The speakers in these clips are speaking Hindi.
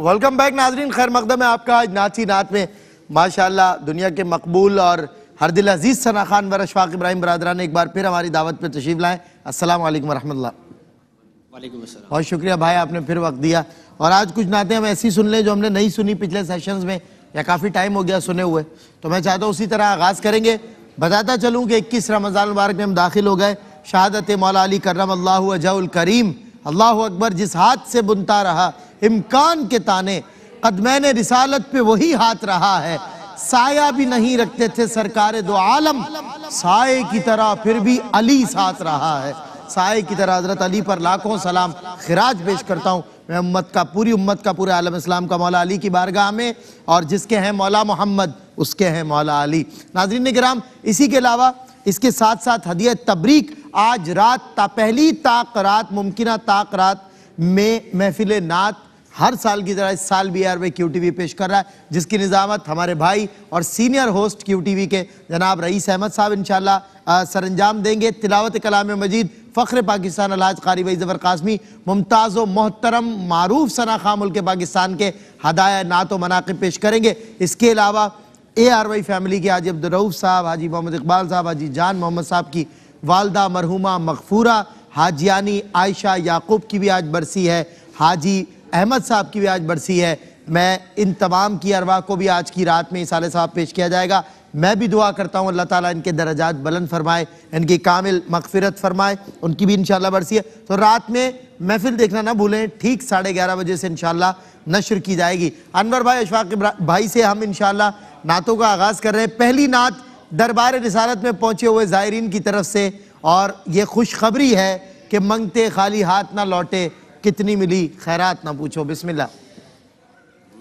वेलकम बैक नाजरीन, खैर मकदम है आपका। आज नाची नात में, माशाल्लाह, दुनिया के मकबूल और हर दिल अज़ीज़ सना खान व अशफाक इब्राहिम बरदरा ने एक बार फिर हमारी दावत पर तशीफ लाएँ। असल वालेकुम रहमतुल्लाह बहुत शुक्रिया भाई, आपने फिर वक्त दिया। और आज कुछ नाते हम ऐसी सुन लें जो हमने नहीं सुनी पिछले सेशंस में, या काफ़ी टाइम हो गया सुने हुए। तो मैं चाहता हूँ उसी तरह आगाज़ करेंगे। बताता चलूँ कि इक्कीस रमज़ान मुबारक में हम दाखिल हो गए। शहादत मौला अली करम अल्लाह अजाउल करीम। अल्लाह अकबर जिस हाथ से बुनता रहा, इम्कान के ताने, कदमैन रिसालत पे वही हाथ रहा है। साया भी नहीं रखते थे सरकार दो आलम, साए की तरह फिर भी अली साथ रहा है। साए की तरह हज़रत अली पर लाखों सलाम खराज पेश करता हूँ। मैं उम्मत का, पूरी उम्मत का, पूरे आलम इस्लाम का मौला अली की बारगाह में और जिसके हैं मौला मोहम्मद, उसके हैं मौला अली। नाजरीन ग्राम इसी के अलावा इसके साथ साथ हदियत तबरीक आज रात ता, पहली ताक रात, मुमकिन ताक रात में महफिल नात हर साल की तरह इस साल भी आर क्यू टी वी पेश कर रहा है, जिसकी निज़ामत हमारे भाई और सीनियर होस्ट क्यू टी के जनाब रईस अहमद साहब इंशाल्लाह सर अंजाम देंगे। तिलावत कलाम मजीद, फ़ख्र पाकिस्तान अलाज कारी वही जबर कासमी, मुमताज़ मोहतरम, मारूफ सना खां मुल्क पाकिस्तान के हदाया नात व मनाकब पेश करेंगे। इसके अलावा ए आर वाई फैमिली के हाजी अब्दुलरऊफ साहब, हाजी मोहम्मद इकबाल साहब, हाजी जान मोहम्मद साहब की वालदा मरहुमा मकफूरा हाजियानी आयशा याकूब की भी आज बरसी है। हाजी अहमद साहब की भी आज बरसी है। मैं इन तमाम की अरवा को भी आज की रात में इस इसाले साहब पेश किया जाएगा। मैं भी दुआ करता हूँ, अल्लाह ताला इनके दर्जात बुलंद फरमाए, इनकी कामिल मगफिरत फरमाए, उनकी भी इंशाल्लाह बरसी है। तो रात में महफिल देखना ना भूलें, ठीक साढ़े ग्यारह बजे से इंशाल्लाह नशर की जाएगी। अनवर भाई, अशफाक भाई से हम इंशाल्लाह नातों का आगाज़ कर रहे हैं। पहली नात दरबार रिसालत में पहुँचे हुए ज़ायरीन की तरफ़ से, और ये खुशखबरी है कि मंगते खाली हाथ ना लौटे। कितनी मिली? खैरात ना पूछो बिस्मिल्लाह।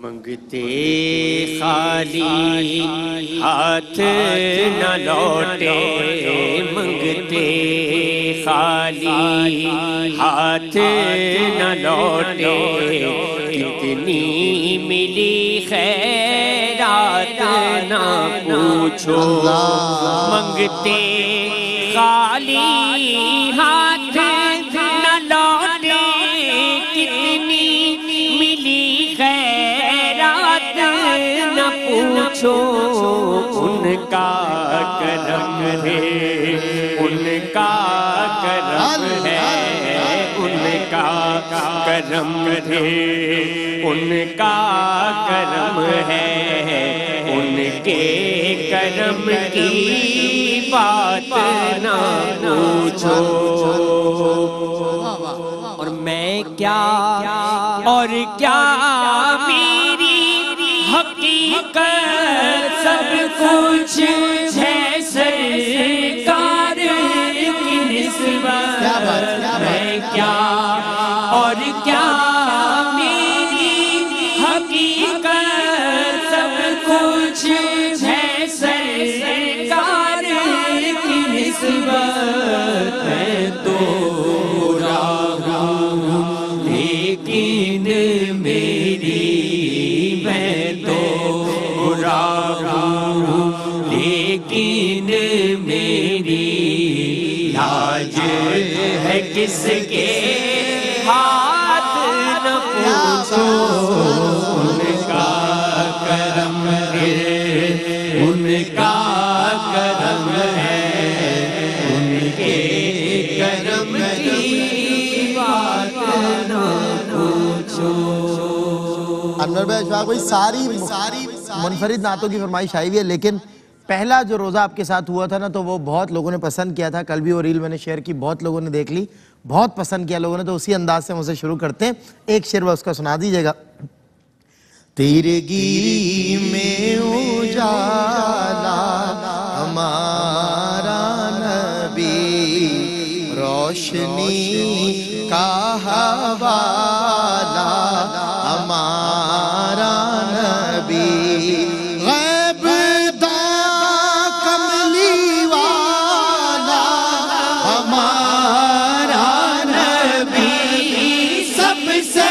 मंगते खाली हाथ न लौटे मंगते खाली हाथ न लौटे कितनी मिली खैरात न पूछो। मंगते खाली हाथ पूछो उनका करम है उनका करम है उनका करम है उनका करम है उनके करम की बात ना पूछो और मैं क्या और क्या क्या और क्या अनवर भाई अशफाक भाई सारी सारी मुनफरिद नातों की फरमाइश आई हुई है लेकिन पहला जो रोज़ा आपके साथ हुआ था ना तो वो बहुत लोगों ने पसंद किया था। कल भी वो रील मैंने शेयर की बहुत लोगों ने देख ली बहुत पसंद किया लोगों ने तो उसी अंदाज से मुझसे शुरू करते हैं। एक शेर वह उसका सुना दीजिएगा। तेरे गिरी में उजाला हमारा नबी रोशनी का हवाला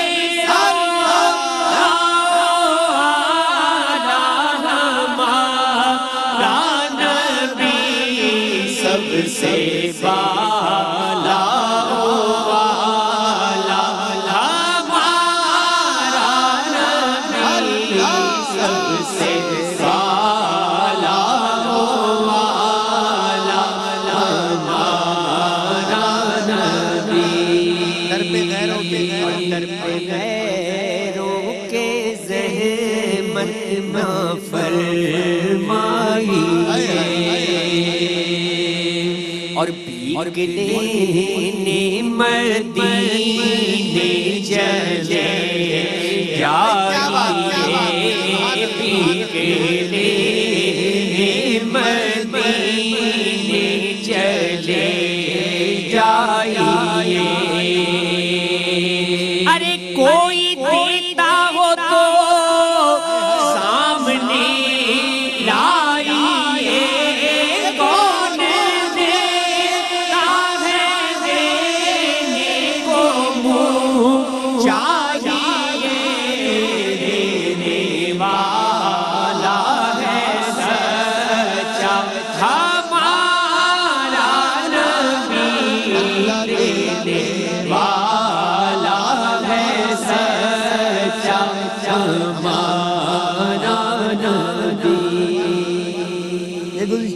Hey! बिकने ने मदीने चले जाइए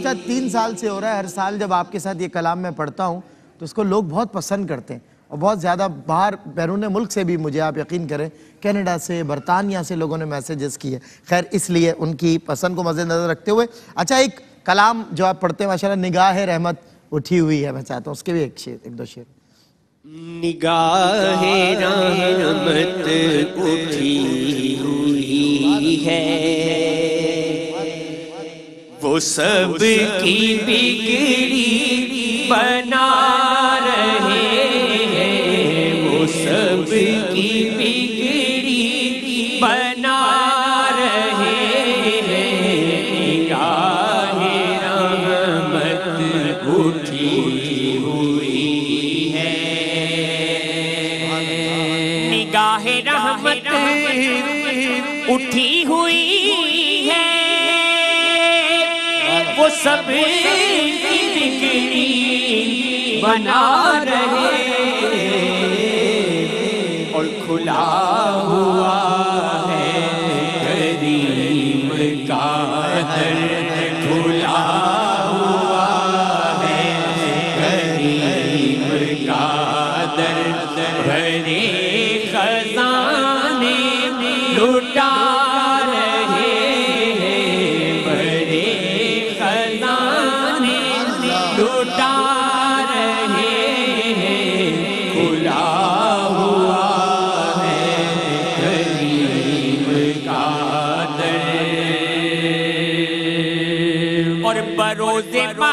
नबी तीन साल से हो रहा है, हर साल जब आपके साथ ये कलाम मैं पढ़ता हूँ तो उसको लोग बहुत पसंद करते हैं। और बहुत ज़्यादा बाहर बैरून मुल्क से भी मुझे आप यकीन करें, कनाडा से, बरतानिया से लोगों ने मैसेजेस किए। खैर, इसलिए उनकी पसंद को मद्देनजर रखते हुए अच्छा एक कलाम जो आप पढ़ते हैं, माशाल्लाह, निगाह रहमत उठी हुई है, मैं चाहता हूँ, उसके भी एक शेर, एक दो शेर। निगाह रहमत उठी हुई है। सब की बिगड़ी बना सब की बना रहे। और खुला हुआ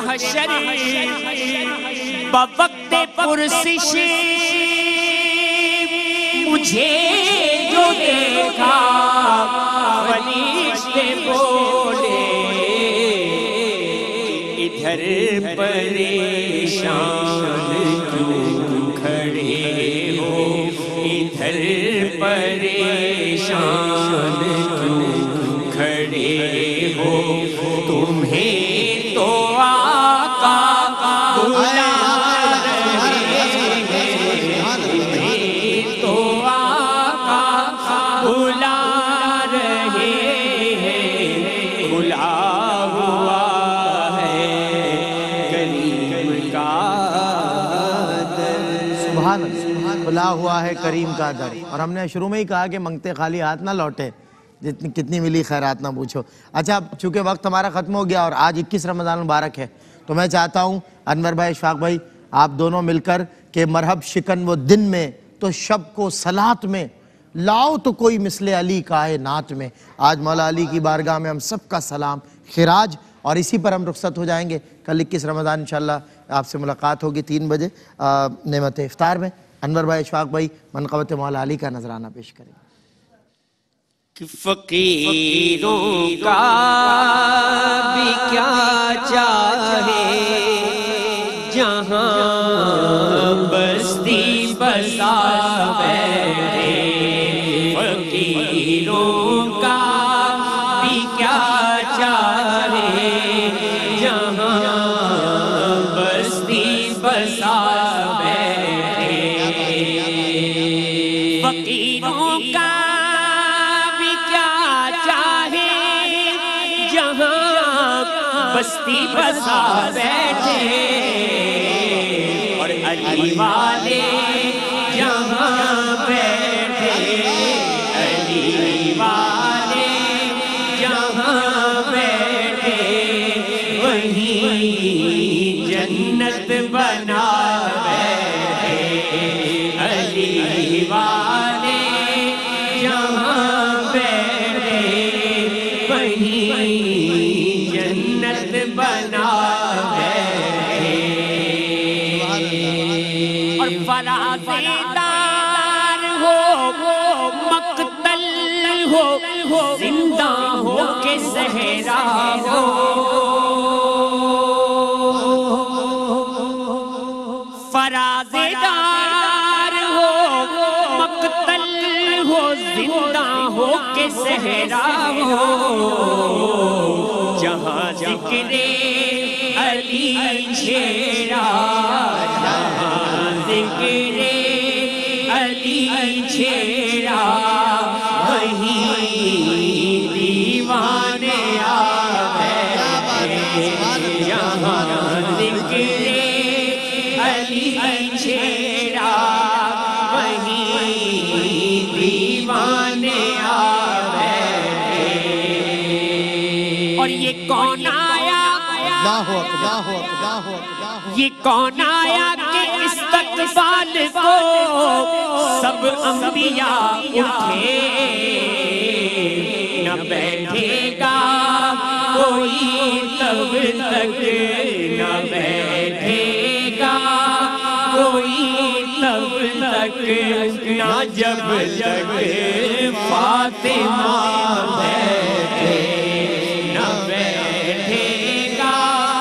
महशर बवक्त पुरसिश। मुझे जो देखा फरिश्ते बोले, इधर परेशान क्यों खड़े हो? इधर परेशान क्यों खड़े हो? हुआ है करीम का दर। और हमने शुरू में ही कहा कि मंगते खाली हाथ ना लौटे। जितनी कितनी मिली खैरात, ना पूछो। अच्छा चूँकि वक्त हमारा ख़त्म हो गया और आज 21 रमज़ान मुबारक है तो मैं चाहता हूँ, अनवर भाई इशफाक भाई, आप दोनों मिलकर के मरहब शिकन वो दिन में तो शब को सलात में, लाओ तो कोई मिसल अली का है नात में। आज मौला अली की बारगाह में हम सबका सलाम, खिराज, और इसी पर हम रुख्सत हो जाएँगे। कल इक्कीस रमज़ान, इंशाल्लाह, आपसे मुलाकात होगी तीन बजे नमत इफ्तार में। अनवर भाई इशफाक भाई, मनकबत मौला अली का नजराना पेश करेंगे। कि फकीरों का भी क्या चाहे? मस्ती बसा बैठे। और अली वाले यहाँ बैठे। अली वाले यहाँ बैठे। वहीं जन्नत बना बैठे। अली वाले यहाँ बैठे। वहीं और फराजेदार हो मकतल हो, ज़िंदा हो के सहरा हो। फराजेदार हो मकतल हो, ज़िंदा हो के सहरा हो। जहाँ जिक्रे अली छेड़ा जहाँ जिक्रे अल्लाह अल्लाह अल्लाह अल्लाह ये कौन आया के इस्तकबाल को सब अंबिया उठे? न बैठेगा कोई तब तक न बैठेगा कोई तब तक। न जब तक फातिमा